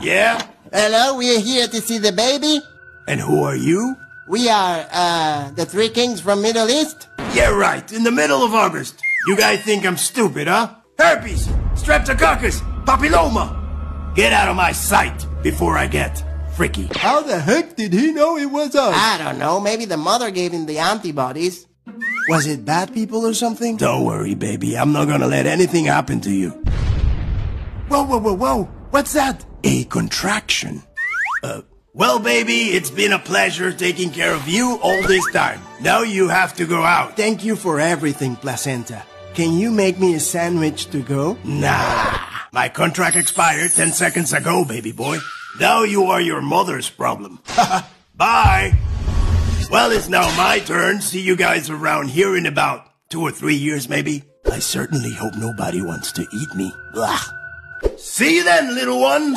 Yeah? Hello, we are here to see the baby. And who are you? We are, uh, the three kings from Middle East. Yeah, right. In the middle of August. You guys think I'm stupid, huh? Herpes, streptococcus, papilloma. Get out of my sight before I get freaky. How the heck did he know it was us? I don't know, maybe the mother gave him the antibodies. Was it bad people or something? Don't worry, baby. I'm not gonna let anything happen to you. Whoa, whoa, whoa, whoa. What's that? A contraction. Uh, well, baby, it's been a pleasure taking care of you all this time. Now you have to go out. Thank you for everything, Placenta. Can you make me a sandwich to go? Nah. My contract expired 10 seconds ago, baby boy. Now you are your mother's problem. Bye. Well, it's now my turn. See you guys around here in about two or three years, maybe. I certainly hope nobody wants to eat me. Blah. See you then, little ones.